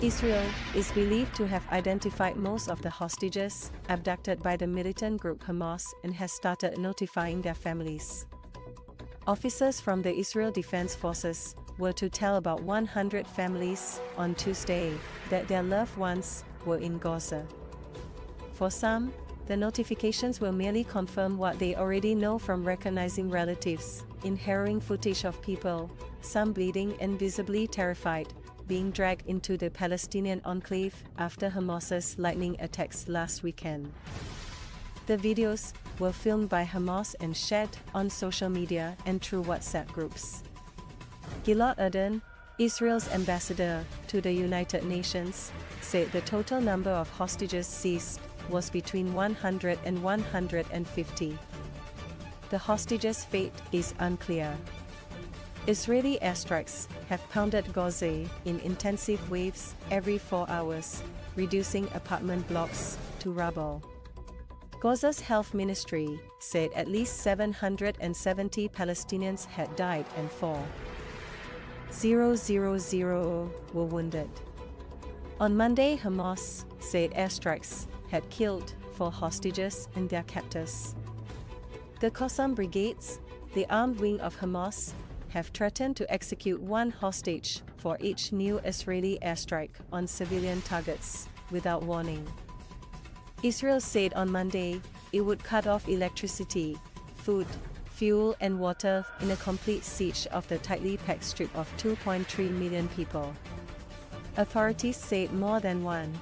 Israel is believed to have identified most of the hostages abducted by the militant group Hamas and has started notifying their families. Officers from the Israel Defense Forces were to tell about 100 families on Tuesday that their loved ones were in Gaza. For some, the notifications will merely confirm what they already know from recognizing relatives, in harrowing footage of people, some bleeding and visibly terrified, being dragged into the Palestinian enclave after Hamas's lightning attacks last weekend. The videos were filmed by Hamas and shared on social media and through WhatsApp groups. Gilad Erdan, Israel's ambassador to the United Nations, said the total number of hostages seized was between 100 and 150. The hostages' fate is unclear. Israeli airstrikes have pounded Gaza in intensive waves every four hours, reducing apartment blocks to rubble. Gaza's health ministry said at least 770 Palestinians had died and 4,000 were wounded. On Monday, Hamas said airstrikes had killed four hostages and their captors. The Qassam brigades, the armed wing of Hamas, have threatened to execute one hostage for each new Israeli airstrike on civilian targets, without warning. Israel said on Monday it would cut off electricity, food, fuel and water in a complete siege of the tightly packed strip of 2.3 million people. Authorities said more than 1,000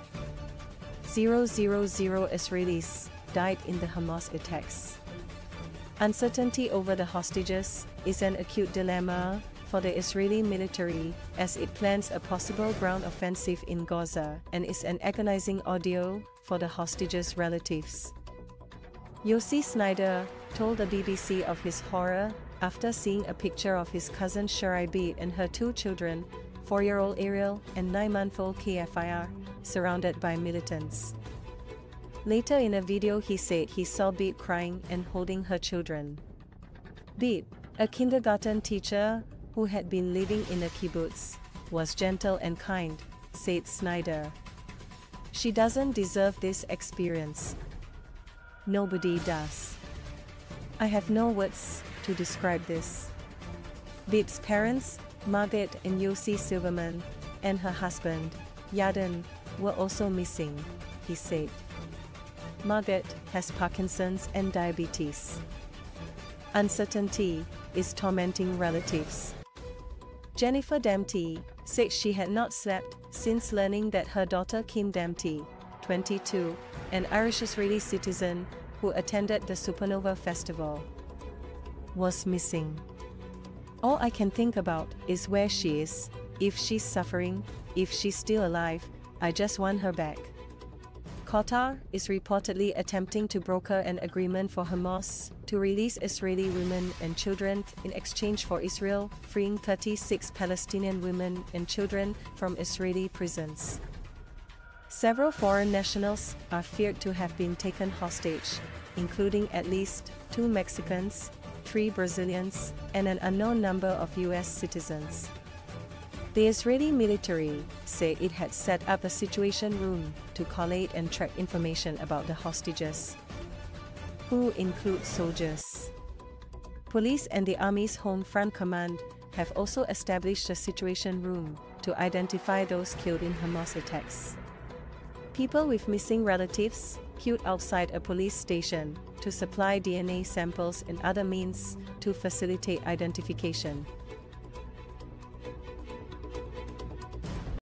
Israelis died in the Hamas attacks. Uncertainty over the hostages is an acute dilemma for the Israeli military as it plans a possible ground offensive in Gaza and is an agonizing ordeal for the hostages' relatives. Yossi Snyder told the BBC of his horror after seeing a picture of his cousin Beat and her two children, four-year-old Ariel and nine-month-old Kfir, surrounded by militants. Later in a video he said he saw Beat crying and holding her children. Beat, a kindergarten teacher who had been living in a kibbutz, was gentle and kind, said Snyder. She doesn't deserve this experience. Nobody does. I have no words to describe this. Beat's parents, Margaret and Yossi Silberman, and her husband, Yarden, were also missing, he said. Margaret has Parkinson's and diabetes. Uncertainty is tormenting relatives. Jennifer Damti said she had not slept since learning that her daughter Kim Damti, 22, an Irish Israeli citizen who attended the Supernova Festival, was missing. All I can think about is where she is, if she's suffering, if she's still alive, I just want her back. Qatar is reportedly attempting to broker an agreement for Hamas to release Israeli women and children in exchange for Israel freeing 36 Palestinian women and children from Israeli prisons. Several foreign nationals are feared to have been taken hostage, including at least two Mexicans, three Brazilians, and an unknown number of U.S. citizens. The Israeli military said it had set up a situation room to collate and track information about the hostages, who include soldiers. Police and the Army's Home Front Command have also established a situation room to identify those killed in Hamas attacks. People with missing relatives queued outside a police station to supply DNA samples and other means to facilitate identification.